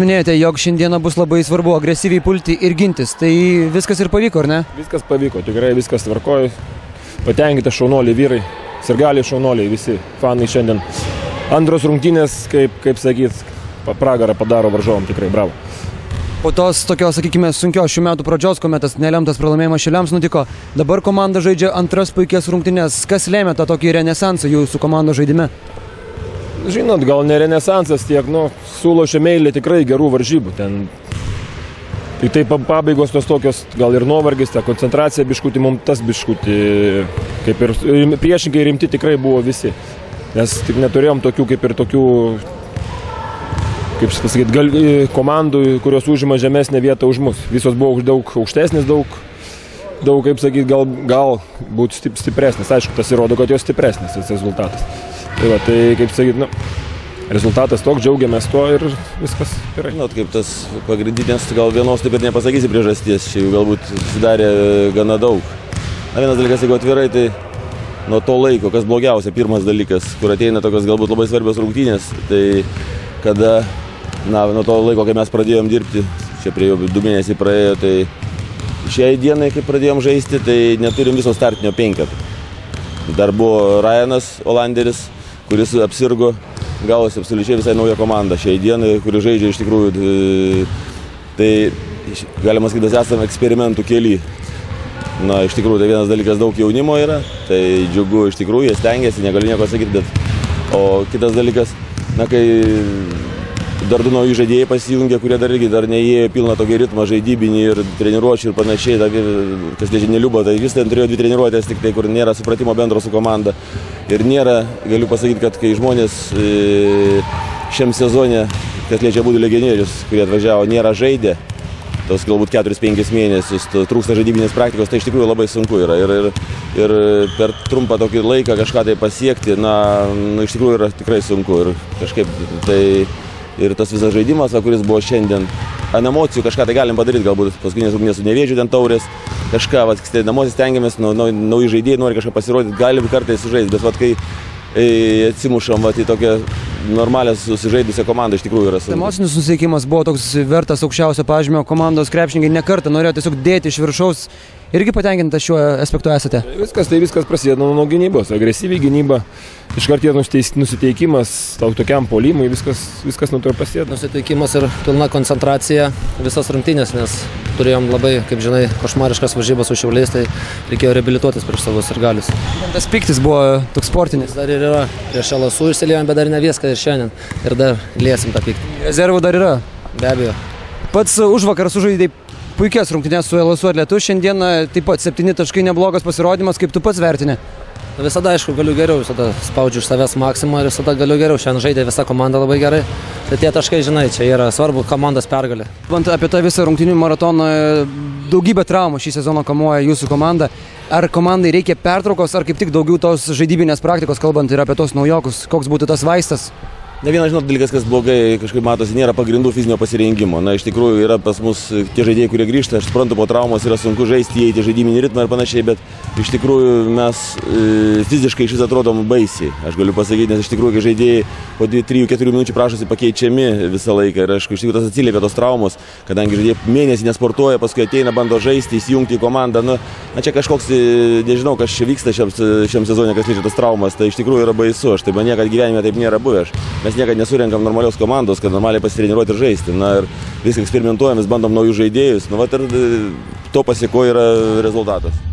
Minėjote, jog šiandieną bus labai svarbu agresyviai pulti ir gintis. Tai viskas ir pavyko, ar ne? Viskas pavyko, tikrai viskas tvarkoja. Patenkinti šaunoliai vyrai, sirgaliai šaunoliai, visi fanai šiandien. Antros rungtynės, kaip, kaip sakyt, pragarą padaro varžovom, tikrai bravo. Po tos tokios, sakykime, sunkios šių metų pradžios, kuomet tas nelemtas pralaimėjimas šiliams nutiko, dabar komanda žaidžia antras puikias rungtynės. Kas lėmė tą tokį renesansą jūsų komandos žaidime? Žinot, gal ne renesansas tiek, nu, sulošė meilė tikrai gerų varžybų. Ten Tik tai pabaigos tos tokios, gal ir nuovargis, ta koncentracija biškutį, mums tas biškutį, kaip ir priešinkai rimti tikrai buvo visi. Nes tik neturėjom tokių kaip ir tokių, kaip pasakyti, gal, komandų, kurios užima žemesnę vietą už mus. Visos buvo daug aukštesnis, daug, daug kaip sakyti, gal, gal būtų stipresnis. Aišku, tas įrodo, kad jos stipresnis tas rezultatas. Tai, va, tai kaip sakyti, nu, rezultatas toks, džiaugiamės tuo ir viskas gerai. Žinot, kaip tas pagrindinės, gal vienos taip ir nepasakysi priežasties, čia jų galbūt sudarė gana daug. Na vienas dalykas, jeigu atvirai, tai nuo to laiko, kas blogiausia, pirmas dalykas, kur ateina tokios galbūt labai svarbios rungtynės, tai kada, na, nuo to laiko, kai mes pradėjom dirbti, čia prie jau du mėnesiai praėjo, tai šiai dienai, kai pradėjom žaisti, tai neturim viso startinio penketo. Dar buvo Ryanas Olanderis, kuris apsirgo gavosi absoliučiai visai nauja komanda šiai dienai, kuri žaidžia iš tikrųjų. Tai galima sakyti, mes esame eksperimentų keli. Na, iš tikrųjų, tai vienas dalykas daug jaunimo yra, tai džiugu, iš tikrųjų, jie stengiasi, negaliu nieko sakyti, bet... O kitas dalykas, na, kai dar du nauji žaidėjai pasijungė, kurie dar irgi dar neįėjo pilną tokį ritmą žaidybinį ir treniruočių ir panašiai, da, kas liečia neliubo, tai vis ten turėjo dvi treniruotės, tik tai kur nėra supratimo bendro su komanda. Ir nėra, galiu pasakyti, kad kai žmonės e, šiam sezonė, kas liečia būdų legionierius, kurie atvažiavo, nėra žaidę, tos galbūt 4-5 mėnesius, trūksta žaidybinės praktikos, tai iš tikrųjų labai sunku yra. Ir, ir, ir per trumpą tokį laiką kažką tai pasiekti, na, na, iš tikrųjų yra tikrai sunku. Ir kažkaip tai ir tas visas žaidimas, va, kuris buvo šiandien, ant emocijų kažką tai galim padaryti, galbūt paskutinės rungtynės su nevėžiu ten taurės, kažką, va, tai namuose stengiamės, nau, nau, nauji žaidėjai nori kažką pasirodyti, galim kartais sužaisti, bet va, kai e, atsimušam va, į tokią normalią susižaidusią komandą iš tikrųjų yra sunku. Emocinis nusiteikimas buvo toks vertas aukščiausio pažymio, komandos krepšininkai nekartą norėjo tiesiog dėti iš viršaus. Irgi patenkintas šiuo aspektu esate? Viskas tai viskas prasideda nuo gynybos, agresyviai gynyba iš karto nusiteikimas tokiam polimui, viskas, viskas nuo to ir prasideda. Nusiteikimas ir pilna koncentracija visas rungtynės, nes turėjom labai, kaip žinai, košmariškas varžybas su šiauliais, tai reikėjo reabilituotis prieš savo ir galius. Tas piktis buvo toks sportinis. Dar ir yra, prieš LSU išsiliejom, bet dar ne viską ir šiandien. Ir dar liesim tą pyktį. Rezervų dar yra? Be abejo. Pats už vakar sužaidai puikias rungtynės su LSU atlėtu, šiandien taip pat septyni taškai neblogas pasirodymas, kaip tu pats vertini. Visada, aišku, galiu geriau, visada spaudžiu iš savęs maksimą ir visada galiu geriau. Šiandien žaidė visa komanda labai gerai. Tai tie taškai, žinai, čia yra svarbu komandos pergalė. Kalbant apie tą visą rungtynių maratoną, daugybė traumų šį sezoną kamuoja jūsų komanda. Ar komandai reikia pertraukos, ar kaip tik daugiau tos žaidybinės praktikos, kalbant ir apie tos naujokus, koks būtų tas vaistas? Ne vienas žinot dalykas, kas blogai, kažkaip matosi, nėra pagrindų fizinio pasirengimo. Na, iš tikrųjų yra pas mus tie žaidėjai, kurie grįžta, aš suprantu, po traumos yra sunku žaisti, įeiti žaidiminį ritmą ir panašiai, bet iš tikrųjų mes e, fiziškai šis atrodom baisiai. Aš galiu pasakyti, nes iš tikrųjų, kai žaidėjai po 2-3-4 minučių prašosi pakeičiami visą laiką ir aišku, iš tikrųjų tas atsiliepia tos traumos, kadangi žaidėjai mėnesį nesportuoja, paskui ateina, bando žaisti, įsijungti į komandą. Na, na čia kažkoks, e, nežinau, kas čia vyksta šiam, šiam sezonė, kas liečia tas traumas, tai iš tikrųjų yra baisu. Aš taip man niekada gyvenime taip nėra buvę. Aš mes niekada nesurenkam normalios komandos, kad normaliai pasitreniruoti ir žaisti. Na ir viską eksperimentuojam, vis bandom naujus žaidėjus. Nu, va, ir to pasiekoja yra rezultatas.